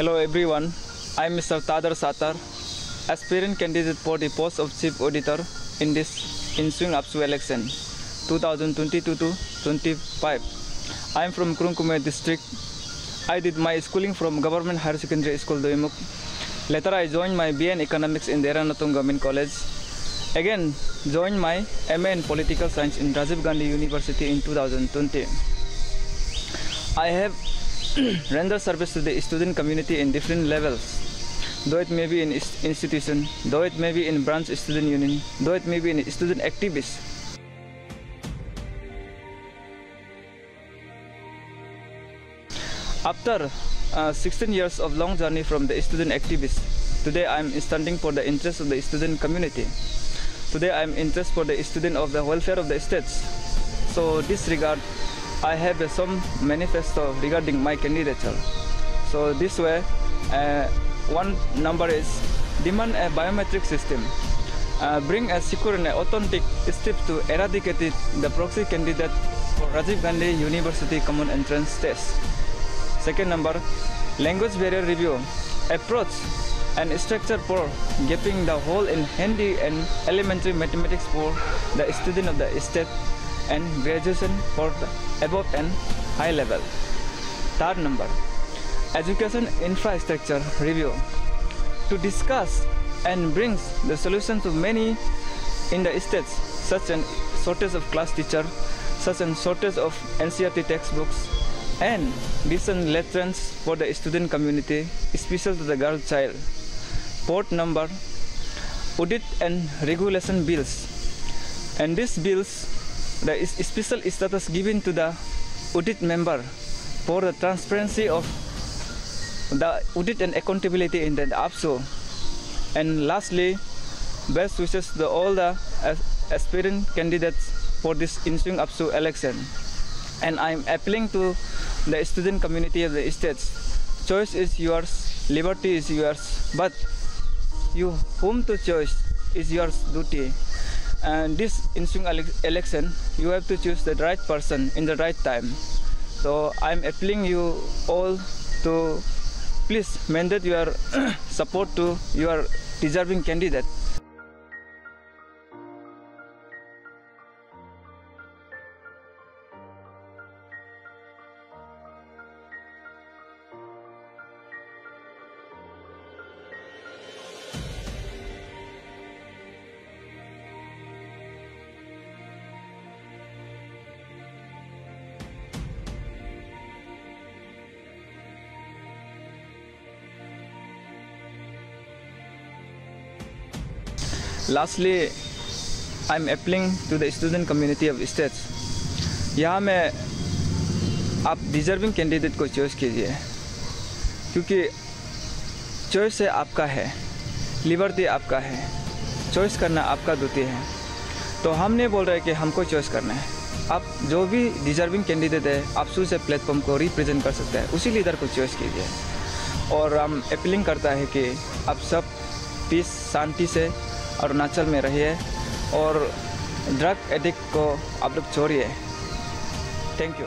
Hello everyone, I am Mr. Tadar Satar, aspirant candidate for the post of Chief Auditor in this ensuing AAPSU election 2022 to 25. I am from Kurung Kumey district. I did my schooling from Government Higher Secondary School Doimukh. Later I joined my BA in Economics in Dera Natung Government College. Again joined my MA in Political Science in Rajiv Gandhi University in 2020. I have rendered service to the student community in different levels, though it may be in institution, though it may be in branch student union, though it may be in student activists. After uh, 16 years of long journey from the student activist, today I am standing for the interest of the student community. Today I am interest for the student of the welfare of the states. So this regard, I have some manifesto regarding my candidature. So this way, uh, one number is demand a biometric system. Uh, bring a secure and authentic step to eradicate the proxy candidate for Rajiv Gandhi University Common Entrance Test. Second number, language barrier review. Approach and structure for gaping the hole in Hindi and elementary mathematics for the student of the state and graduation for the above and high level. Third number, education infrastructure review. To discuss and brings the solution to many in the states, such as shortage of class teacher, such as shortage of NCERT textbooks, and decent lessons for the student community, especially to the girl child. Fourth number, audit and regulation bills. And these bills, the special status given to the audit member for the transparency of the audit and accountability in the AAPSU. And lastly, best wishes to all the as- aspirant candidates for this ensuing AAPSU election. And I'm appealing to the student community of the states. Choice is yours, liberty is yours, but you whom to choose is your duty. And this ensuing election, you have to choose the right person in the right time. So I'm appealing you all to please mandate your support to your deserving candidate. Lastly, am appealing to the student community of states यहाँ में आप deserving candidate को choice कीजिए। क्योंकि choice है आपका है liberty आपका है चॉइस करना आपका ड्यूटी है। तो हम नहीं बोल रहे कि हमको चॉइस करना है। आप जो भी डिजर्विंग कैंडिडेट है आप से प्लेटफॉर्म को रिप्रेजेंट कर सकते हैं। उसी लीडर को चॉइस कीजिए। और हम अपीलिंग करता है कि आप सब पीस शांति से अरुणाचल में रहिए और ड्रग एडिक्ट को आप लोग छोड़िए। Thank you